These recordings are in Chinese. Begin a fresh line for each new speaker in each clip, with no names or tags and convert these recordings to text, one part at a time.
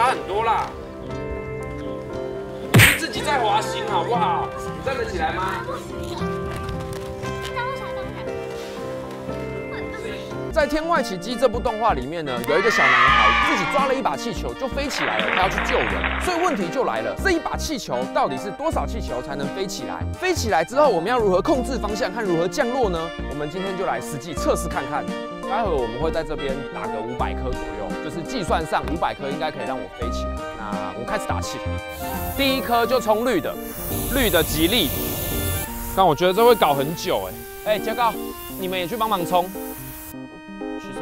差很多啦。你是自己在滑行好不好？你站得起来吗？
在《天外奇迹》这部动画里面呢，有一个小男孩自己抓了一把气球就飞起来了，他要去救人。所以问题就来了，这一把气球到底是多少气球才能飞起来？飞起来之后，我们要如何控制方向和如何降落呢？我们今天就来实际测试看看。待会我们会在这边打个五百颗左右，就是计算上五百颗应该可以让我飞起来。那我们开始打气，第一颗就冲绿的，绿的吉利。但我觉得这会搞很久哎。哎，杰哥，你们也去帮忙冲。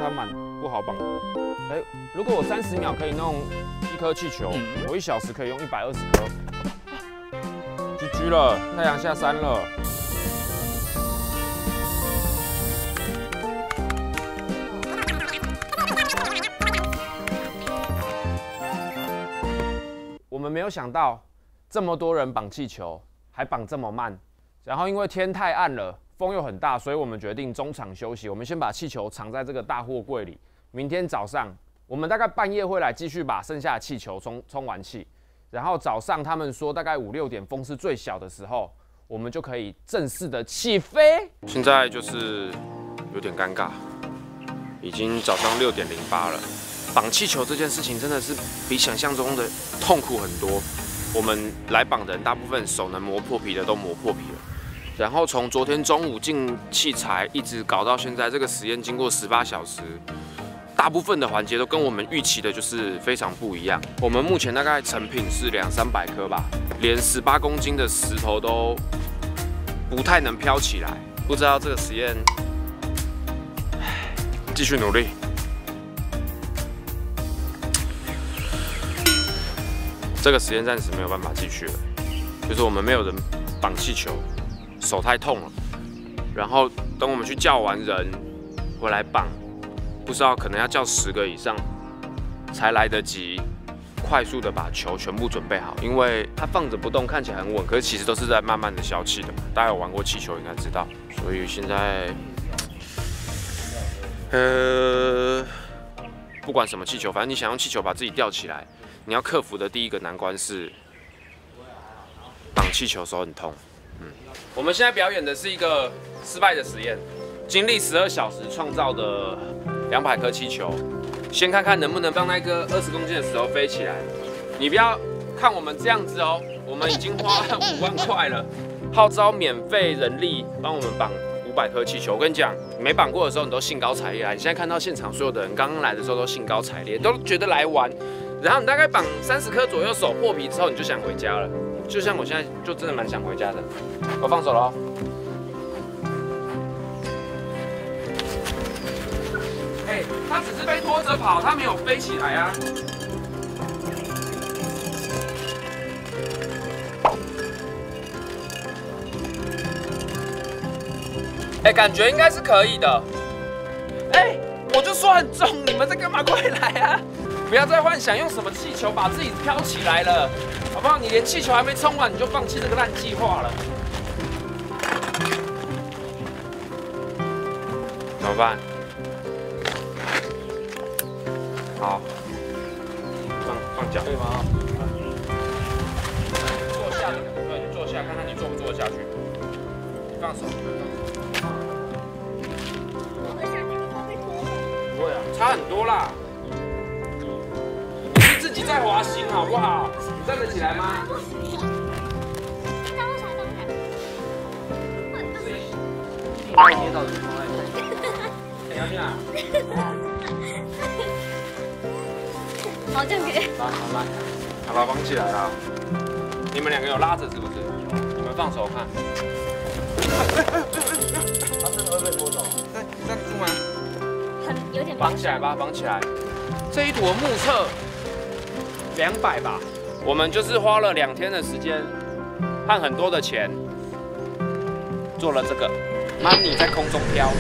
它蛮不好绑。哎，如果我三十秒可以弄一颗气球，我一小时可以用一百二十颗。GG 了，太阳下山了。们没有想到这么多人绑气球，还绑这么慢。然后因为天太暗了。风又很大，所以我们决定中场休息。我们先把气球藏在这个大货柜里。明天早上，我们大概半夜会来继续把剩下的气球充充完气。然后早上他们说大概五六点风是最小的时候，我们就可以正式的起飞。
现在就是有点尴尬，已经早上六点零八了。绑气球这件事情真的是比想象中的痛苦很多。我们来绑的人大部分手能磨破皮的都磨破皮了。然后从昨天中午进器材一直搞到现在，这个实验经过十八小时，大部分的环节都跟我们预期的就是非常不一样。我们目前大概成品是两三百颗吧，连十八公斤的石头都不太能飘起来。不知道这个实验，继续努力。这个实验暂时没有办法继续了，就是我们没有人绑气球。手太痛了，然后等我们去叫完人回来绑，不知道可能要叫十个以上才来得及快速的把球全部准备好，因为它放着不动看起来很稳，可是其实都是在慢慢的消气的嘛。大家有玩过气球应该知道，所以现在呃 不管什么气球，反正你想用气球把自己吊起来，你要克服的第一个难关是绑气球手很痛。嗯我们现在表演的是一个失败的实验，经历十二小时创造的两百颗气球，先看看能不能让那个二十公斤的石头飞起来。你不要看我们这样子哦，我们已经花了五万块了，号召免费人力帮我们绑五百颗气球。我跟你讲，没绑过的时候你都兴高采烈啊！你现在看到现场所有的人刚刚来的时候都兴高采烈，都觉得来玩。然后你大概绑三十颗左右手破皮之后，你就想回家了。就像我现在就真的蛮想回家的，我放手了。哎，它只是被拖着跑，它没有飞起来啊。哎，感觉应该是可以的。哎，我就说很重，你们在干嘛？快来啊！不要再幻想用什么气球把自己飘起来了。好不好？你连气球还没冲完，你就放弃这个烂计划了？怎么办？好，放放脚可以吗？坐下，对，你坐下，看看你坐不坐得下去。你放手。不会啊，差很多啦。你在滑行，好不好？你站得起来吗？快接到对方来。杨静啊。
好，这样可以。
来，来，来，把它绑起来啊！你们两个有拉着是不是？你们放手看。他真的会被拖走？站得住吗？
很有点。
绑起来吧，绑起来。这一坨目测两百吧。我们就是花了两天的时间和很多的钱做了这个，Money 在空中飘。